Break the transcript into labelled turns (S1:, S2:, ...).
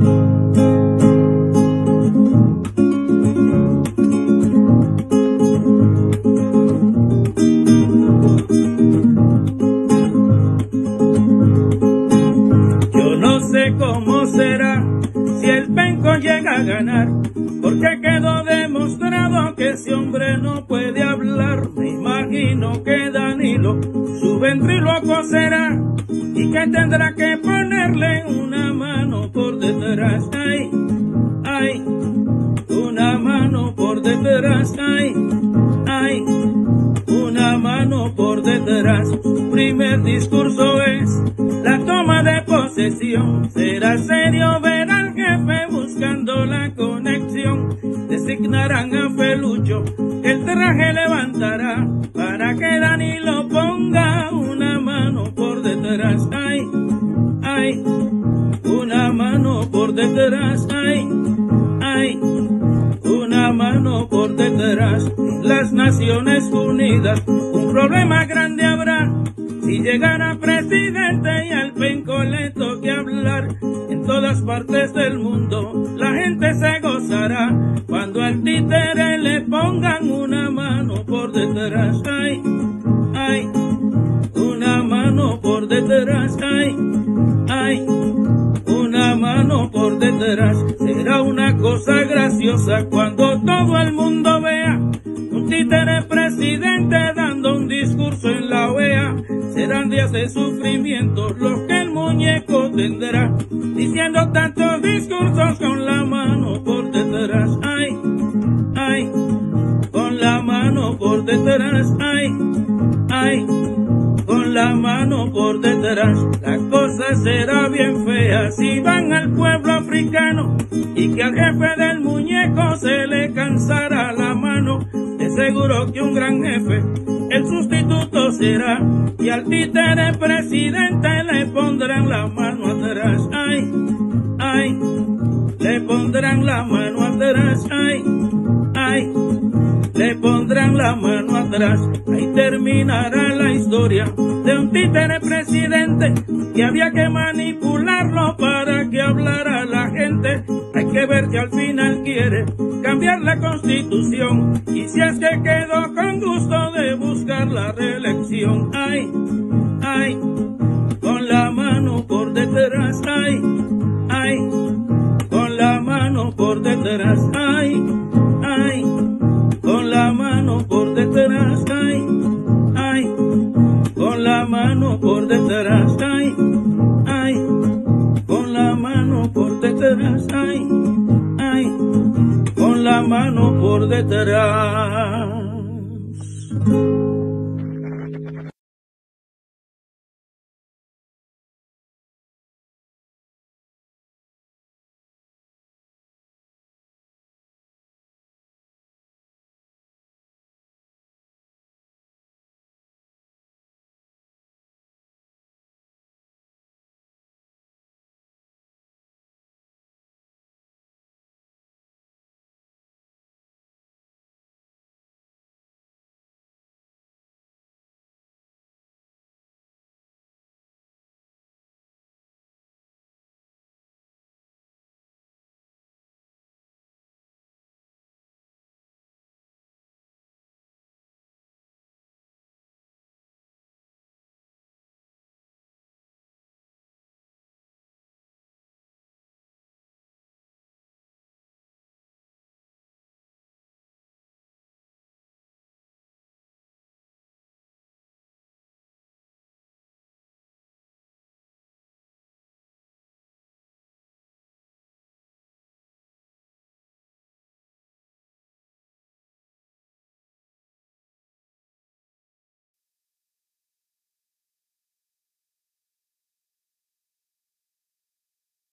S1: Yo no sé cómo será si el penco llega a ganar, porque quedó demostrado que ese hombre no puede hablar. Me imagino que Su ventríloco será y que tendrá que ponerle una mano por detrás. Ay, ay, una mano por detrás. Ay, ay, una mano por detrás. Su primer discurso es la toma de posesión. Será serio ver al jefe buscando la conexión. Designarán a Pelucho, el traje levantará para que Danilo ponga una mano por detrás. Ay, ay, una mano por detrás. Ay, ay, una mano por detrás. Las Naciones Unidas, un problema grande habrá. Si llegara presidente y al penco le toque hablar, en todas partes del mundo la gente se gozará cuando al títere le pongan una mano por detrás. Ay, ay, una mano por detrás. Ay, ay, una mano por detrás. Será una cosa graciosa cuando todo el mundo vea un títere presidente Serán días de sufrimiento los que el muñeco tendrá, diciendo tantos discursos con la mano por detrás. Ay, ay, con la mano por detrás. Ay, ay, con la mano por detrás. La cosa será bien fea si van al pueblo africano y que al jefe del muñeco se le cansará. Seguro que un gran jefe el sustituto será y al títere presidente le pondrán la mano atrás. Ay, ay, le pondrán la mano atrás. Ay, ay, le pondrán la mano atrás. Ahí terminará la historia de un títere presidente que había que manipularlo para que hablara la gente. Que ver que al final quiere cambiar la constitución y si es que quedó con gusto de buscar la reelección. Ay, ay, con la mano por detrás. Ay, ay, con la mano por detrás. Ay, Ay, ay, con la mano por detrás.